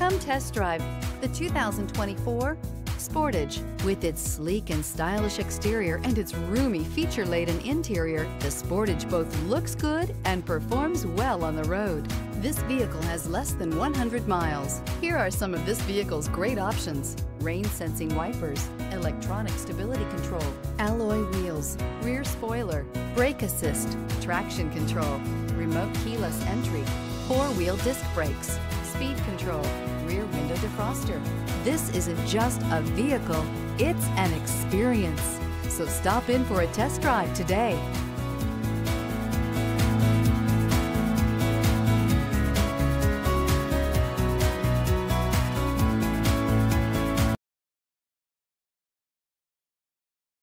Come test drive the 2024 Sportage. With its sleek and stylish exterior and its roomy feature-laden interior, the Sportage both looks good and performs well on the road. This vehicle has less than 100 miles. Here are some of this vehicle's great options. Rain sensing wipers, electronic stability control, alloy wheels, rear spoiler, brake assist, traction control, remote keyless entry, four-wheel disc brakes, speed control, rear window defroster. This isn't just a vehicle, it's an experience. So stop in for a test drive today.